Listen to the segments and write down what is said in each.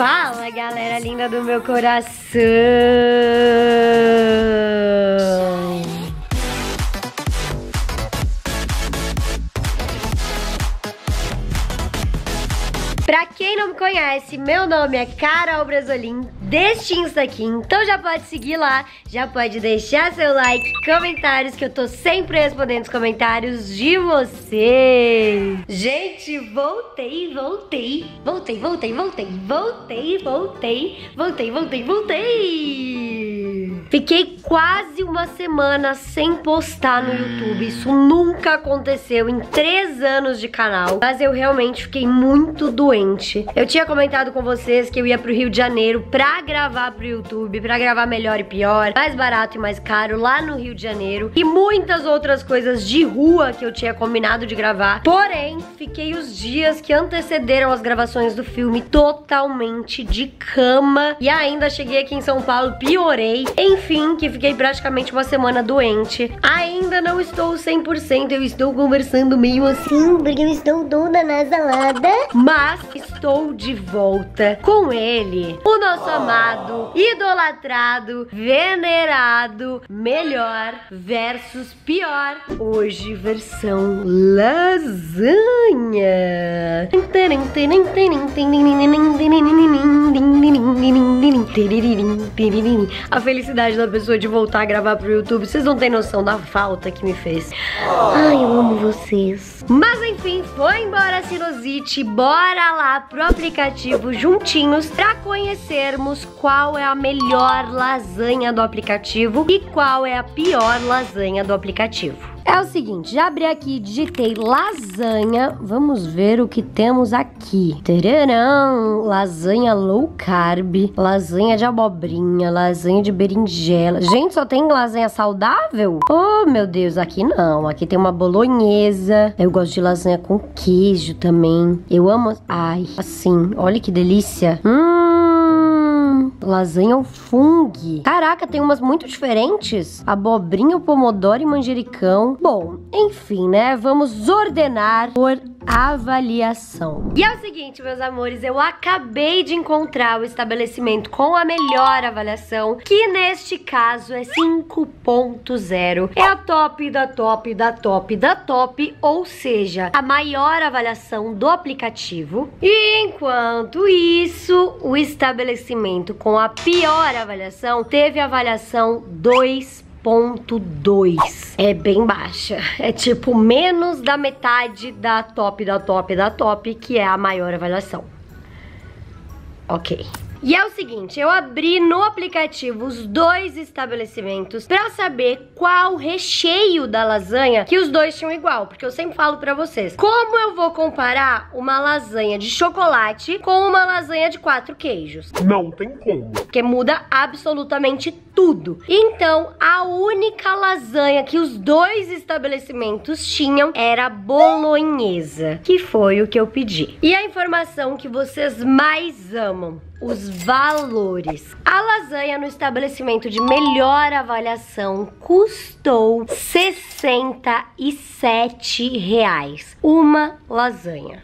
Fala, galera linda do meu coração! Pra quem não me conhece, meu nome é Carol Brasolim, deste Insta aqui, então já pode seguir lá, já pode deixar seu like, comentários, que eu tô sempre respondendo os comentários de vocês. Gente, voltei, voltei, voltei, voltei, voltei, voltei, voltei, voltei, voltei, voltei. Fiquei quase uma semana sem postar no YouTube, isso nunca aconteceu em três anos de canal, mas eu realmente fiquei muito doente. Eu tinha comentado com vocês que eu ia pro Rio de Janeiro pra gravar pro YouTube, pra gravar melhor e pior, mais barato e mais caro lá no Rio de Janeiro. E muitas outras coisas de rua que eu tinha combinado de gravar. Porém, fiquei os dias que antecederam as gravações do filme totalmente de cama. E ainda cheguei aqui em São Paulo, piorei. Enfim, que fiquei praticamente uma semana doente. Ainda não estou 100%, eu estou conversando meio assim, porque eu estou toda nasalada. Mas estou de volta com ele, o nosso amado, idolatrado, venerado, melhor versus pior. Hoje, versão lasanha. A felicidade da pessoa de voltar a gravar pro YouTube, vocês não têm noção da falta que me fez. Ai, eu amo vocês. Mas enfim, foi embora a sinusite, bora lá pro aplicativo juntinhos para conhecermos qual é a melhor lasanha do aplicativo e qual é a pior lasanha do aplicativo. É o seguinte, já abri aqui, digitei lasanha. Vamos ver o que temos aqui. Tcharam! Lasanha low carb, lasanha de abobrinha, lasanha de berinjela. Gente, só tem lasanha saudável? Oh, meu Deus, aqui não. Aqui tem uma bolonhesa. Eu gosto de lasanha com queijo também. Eu amo... Ai, assim, olha que delícia. Hum... Lasanha ao fungo. Caraca, tem umas muito diferentes. Abobrinha, pomodoro e manjericão. Bom, enfim, né? Vamos ordenar por avaliação. E é o seguinte, meus amores, eu acabei de encontrar o estabelecimento com a melhor avaliação, que neste caso é 5.0. É a top da top da top da top, ou seja, a maior avaliação do aplicativo. E enquanto isso, o estabelecimento com a pior avaliação teve avaliação 2 2.2. É bem baixa. É tipo menos da metade da top, da top, da top, que é a maior avaliação. Ok. E é o seguinte, eu abri no aplicativo os dois estabelecimentos pra saber qual recheio da lasanha que os dois tinham igual, porque eu sempre falo pra vocês, como eu vou comparar uma lasanha de chocolate com uma lasanha de quatro queijos? Não tem como. Porque muda absolutamente tudo. Então, a única lasanha que os dois estabelecimentos tinham era bolonhesa, que foi o que eu pedi. E a informação que vocês mais amam, os valores. A lasanha no estabelecimento de melhor avaliação custou 67 reais. Uma lasanha.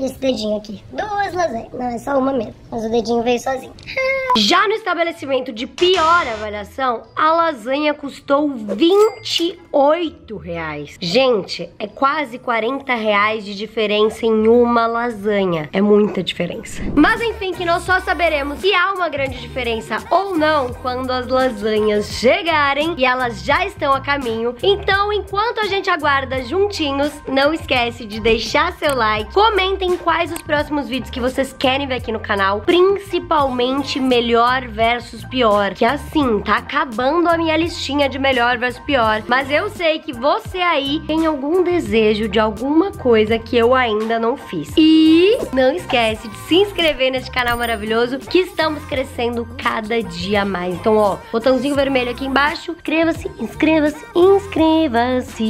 Esse dedinho aqui. Duas lasanhas. Não, é só uma mesmo. Mas o dedinho veio sozinho. Já no estabelecimento de pior avaliação, a lasanha custou 28 reais. Gente, é quase 40 reais de diferença em uma lasanha. É muita diferença. Mas enfim, que nós só saberemos se há uma grande diferença ou não quando as lasanhas chegarem e elas já estão a caminho. Então, enquanto a gente aguarda juntinhos, não esquece de deixar seu like, comentem quais os próximos vídeos que vocês querem ver aqui no canal, principalmente melhor versus pior, que assim, tá acabando a minha listinha de melhor versus pior, mas eu sei que você aí tem algum desejo de alguma coisa que eu ainda não fiz. E não esquece de se inscrever nesse canal maravilhoso, que estamos crescendo cada dia mais. Então, ó, botãozinho vermelho aqui embaixo, inscreva-se, inscreva-se, inscreva-se.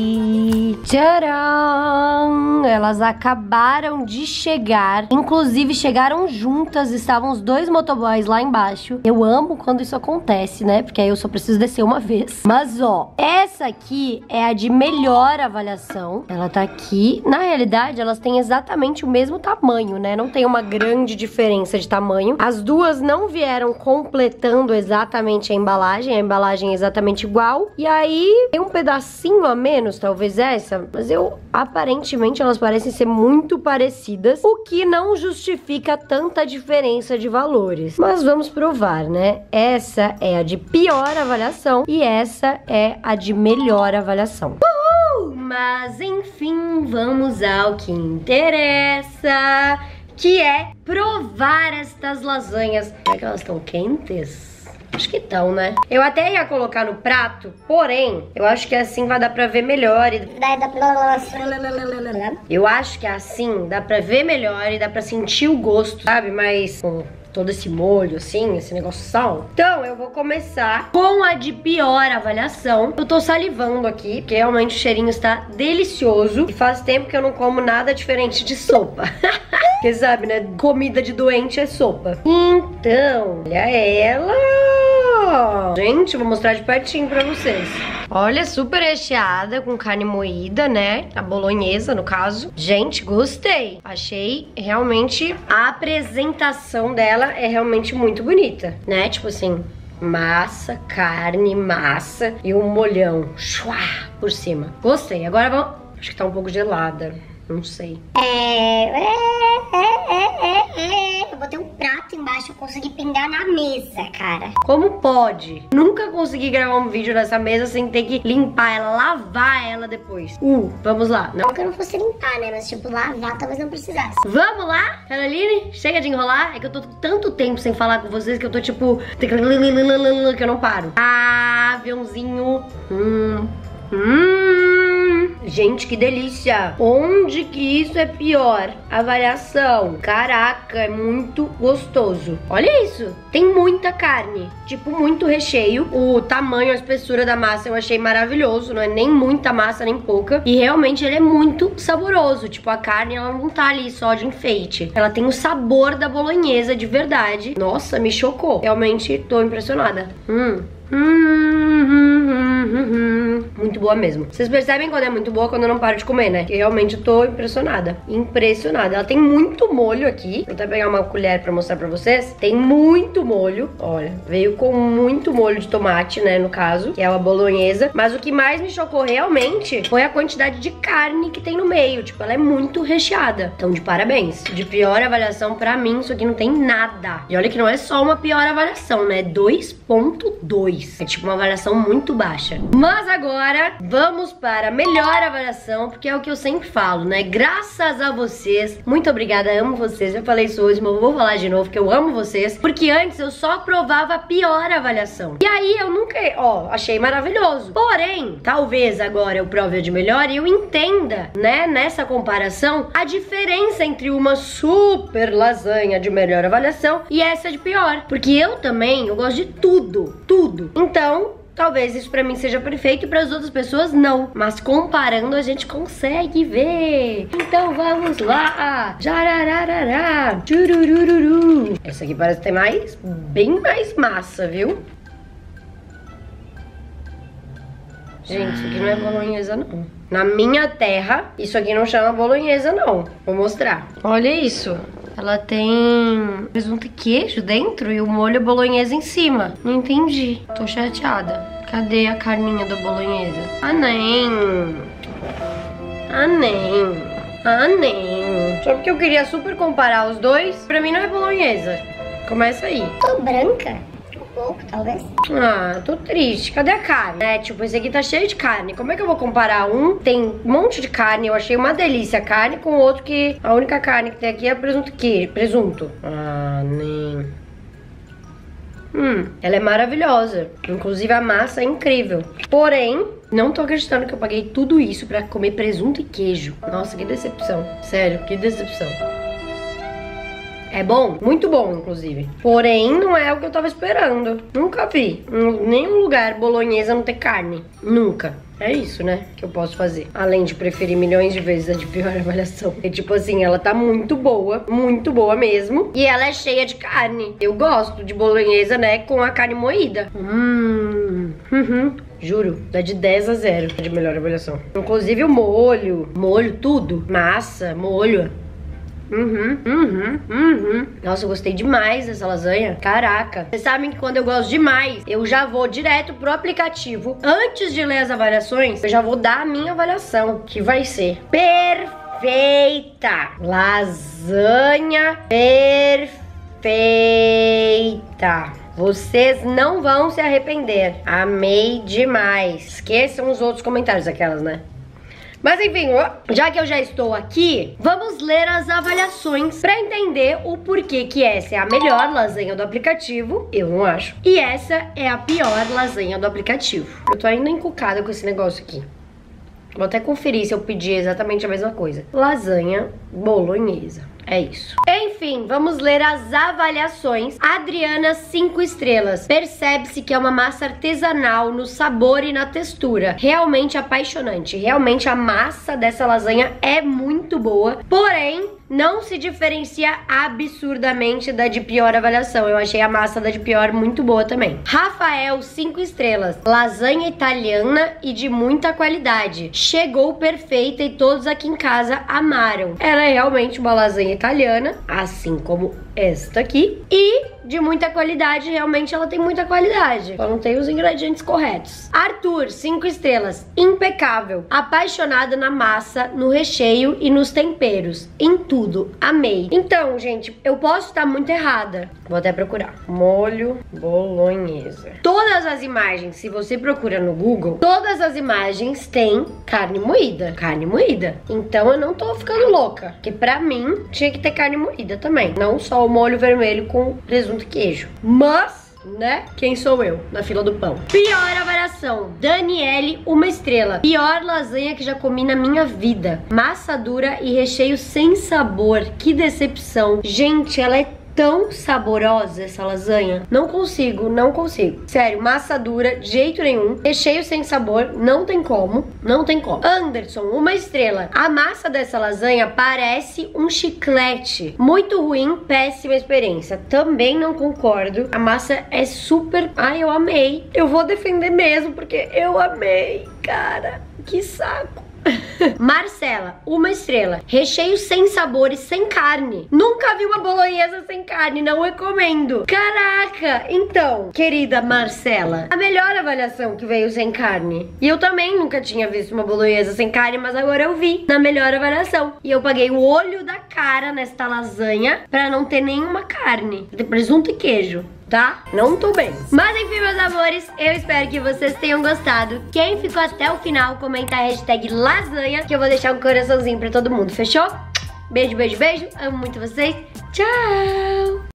Tcharam! Elas acabaram de chegar. Inclusive, chegaram juntas, estavam os dois motoboys lá embaixo. Eu amo quando isso acontece, né? Porque aí eu só preciso descer uma vez. Mas, ó, essa aqui é a de melhor avaliação. Ela tá aqui. Na realidade, elas têm exatamente o mesmo tamanho, né? Não tem uma grande diferença de tamanho. As duas não vieram completando exatamente a embalagem. A embalagem é exatamente igual. E aí, tem um pedacinho a menos, talvez essa. Mas eu, aparentemente, elas parecem ser muito parecidas. O que não justifica tanta diferença de valores. Mas vamos provar, né? Essa é a de pior avaliação e essa é a de melhor avaliação. Uhul! Mas enfim, vamos ao que interessa, que é provar estas lasanhas. Será que elas estão quentes? Acho que estão, né? Eu até ia colocar no prato, porém, eu acho que assim vai dar pra ver melhor. E... Eu acho que assim dá pra ver melhor e dá pra sentir o gosto, sabe? Mas com todo esse molho, assim, esse negócio sal. Então, eu vou começar com a de pior avaliação. Eu tô salivando aqui, porque realmente o cheirinho está delicioso. E faz tempo que eu não como nada diferente de sopa. Porque sabe, né? Comida de doente é sopa. Então, olha ela! Gente, vou mostrar de pertinho pra vocês. Olha, super recheada, com carne moída, né? A bolonhesa, no caso. Gente, gostei. Achei realmente a apresentação dela é realmente muito bonita, né? Tipo assim, massa, carne, massa e um molhão chua, por cima. Gostei. Agora vamos... Acho que tá um pouco gelada. Não sei. É, é, é, é, é, Eu botei um prato embaixo, eu consegui pingar na mesa, cara. Como pode? Nunca consegui gravar um vídeo nessa mesa sem ter que limpar ela, lavar ela depois. Uh, vamos lá. Não que eu não fosse limpar, né? Mas tipo, lavar talvez não precisasse. Vamos lá, Caroline? Chega de enrolar. É que eu tô tanto tempo sem falar com vocês que eu tô tipo... Que eu não paro. Ah, aviãozinho. Hum. Hum, gente, que delícia! Onde que isso é pior? Avaliação. Caraca, é muito gostoso. Olha isso. Tem muita carne, tipo muito recheio. O tamanho, a espessura da massa eu achei maravilhoso, não é nem muita massa nem pouca. E realmente ele é muito saboroso. Tipo, a carne ela não tá ali só de enfeite. Ela tem o sabor da bolonhesa de verdade. Nossa, me chocou. Realmente tô impressionada. Hum. Hum, hum, hum, muito boa mesmo. Vocês percebem quando é muito boa quando eu não paro de comer, né? Que realmente eu tô impressionada. Impressionada. Ela tem muito molho aqui. Vou até pegar uma colher pra mostrar pra vocês. Tem muito molho. Olha, veio com muito molho de tomate, né? No caso, que é uma bolonhesa. Mas o que mais me chocou realmente foi a quantidade de carne que tem no meio. Tipo, ela é muito recheada. Então, de parabéns. De pior avaliação, pra mim, isso aqui não tem nada. E olha que não é só uma pior avaliação, né? 2.2. 2. É tipo uma avaliação muito baixa. Mas agora, vamos para a melhor avaliação, porque é o que eu sempre falo, né? Graças a vocês, muito obrigada, amo vocês. Eu falei isso hoje, mas eu vou falar de novo, que eu amo vocês. Porque antes eu só provava a pior avaliação. E aí eu nunca, ó, achei maravilhoso. Porém, talvez agora eu prove a de melhor e eu entenda, né, nessa comparação, a diferença entre uma super lasanha de melhor avaliação e essa de pior. Porque eu também, eu gosto de tudo, tudo. Então, talvez isso pra mim seja perfeito e para as outras pessoas não. Mas comparando a gente consegue ver. Então vamos lá. Jarararará. Chururururu. Essa aqui parece ter mais, bem mais massa, viu? Gente, isso aqui não é bolonhesa, não. Na minha terra, isso aqui não chama bolonhesa, não. Vou mostrar. Olha isso. Ela tem presunto e queijo dentro e o molho bolonhesa em cima. Não entendi. Tô chateada. Cadê a carninha do bolonhesa? Ah, nem. Ah, nem. Ah, nem. Só porque eu queria super comparar os dois. Pra mim não é bolonhesa. Começa aí. Tô branca pouco, talvez. Ah, tô triste. Cadê a carne? É, tipo, esse aqui tá cheio de carne. Como é que eu vou comparar um? Tem um monte de carne, eu achei uma delícia a carne, com o outro que a única carne que tem aqui é presunto que presunto. Ah, nem... Hum, ela é maravilhosa. Inclusive a massa é incrível. Porém, não tô acreditando que eu paguei tudo isso pra comer presunto e queijo. Nossa, que decepção. Sério, que decepção. É bom? Muito bom, inclusive. Porém, não é o que eu tava esperando. Nunca vi em nenhum lugar bolonhesa não ter carne. Nunca. É isso, né? Que eu posso fazer. Além de preferir milhões de vezes a de pior avaliação. É tipo assim, ela tá muito boa, muito boa mesmo. E ela é cheia de carne. Eu gosto de bolonhesa, né? Com a carne moída. Hum. Uhum. Juro, dá de 10 a 0 de melhor avaliação. Inclusive o molho, molho, tudo. Massa, molho. Uhum, uhum, uhum. Nossa, eu gostei demais dessa lasanha. Caraca. Vocês sabem que quando eu gosto demais, eu já vou direto pro aplicativo. Antes de ler as avaliações, eu já vou dar a minha avaliação, que vai ser perfeita. Lasanha perfeita. Vocês não vão se arrepender. Amei demais. Esqueçam os outros comentários, aquelas, né? Mas enfim, já que eu já estou aqui, vamos ler as avaliações para entender o porquê que essa é a melhor lasanha do aplicativo, eu não acho, e essa é a pior lasanha do aplicativo. Eu tô ainda encucada com esse negócio aqui. Vou até conferir se eu pedi exatamente a mesma coisa. Lasanha bolonhesa. É isso. Enfim, vamos ler as avaliações. Adriana, 5 estrelas. Percebe-se que é uma massa artesanal no sabor e na textura. Realmente apaixonante. Realmente a massa dessa lasanha é muito boa. Porém, não se diferencia absurdamente da de pior avaliação. Eu achei a massa da de pior muito boa também. Rafael, 5 estrelas. Lasanha italiana e de muita qualidade. Chegou perfeita e todos aqui em casa amaram. Ela é realmente uma lasanha italiana, assim como esta aqui. E de muita qualidade, realmente ela tem muita qualidade. Só não tem os ingredientes corretos. Arthur, 5 estrelas. Impecável. Apaixonada na massa, no recheio e nos temperos. Em tudo. Amei. Então, gente, eu posso estar muito errada. Vou até procurar. Molho bolonhesa. Todas as imagens, se você procura no Google, todas as imagens têm carne moída. Carne moída. Então eu não tô ficando louca. Que pra mim tinha que ter carne moída também. Não só o molho vermelho com presunto e queijo. Mas né? Quem sou eu na fila do pão? Pior avaliação: Daniele, uma estrela. Pior lasanha que já comi na minha vida. Massa dura e recheio sem sabor. Que decepção. Gente, ela é tão saborosa essa lasanha. Não consigo, não consigo. Sério, massa dura, de jeito nenhum. Recheio sem sabor, não tem como. Não tem como. Anderson, uma estrela. A massa dessa lasanha parece um chiclete. Muito ruim, péssima experiência. Também não concordo. A massa é super... Ai, eu amei. Eu vou defender mesmo, porque eu amei, cara. Que saco. Marcela, uma estrela. Recheio sem sabor e sem carne. Nunca vi uma bolonhesa sem carne, não recomendo. Caraca! Então, querida Marcela, a melhor avaliação que veio sem carne. E eu também nunca tinha visto uma bolonhesa sem carne, mas agora eu vi na melhor avaliação. E eu paguei o olho da cara nesta lasanha pra não ter nenhuma carne. De presunto e queijo tá? Não tô bem. Mas enfim, meus amores, eu espero que vocês tenham gostado. Quem ficou até o final, comenta a hashtag lasanha, que eu vou deixar um coraçãozinho pra todo mundo, fechou? Beijo, beijo, beijo. Amo muito vocês. Tchau!